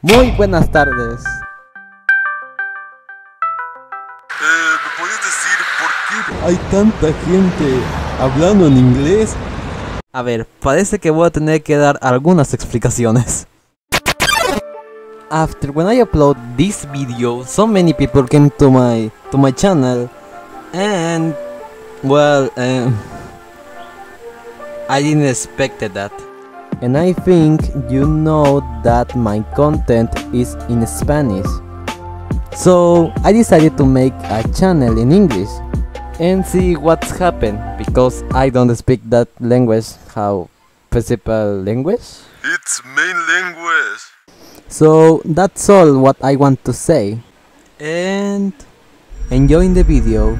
Muy buenas tardes. Eh, ¿me puedes decir por qué Hay tanta gente hablando en inglés. A ver, parece que voy a tener que dar algunas explicaciones. After when I upload this video, so many people came to my to my channel, and well, um, I didn't expect that. And I think you know that my content is in Spanish. So I decided to make a channel in English and see what's happened because I don't speak that language how principal language. it's main language? So that's all what I want to say. And enjoying the video.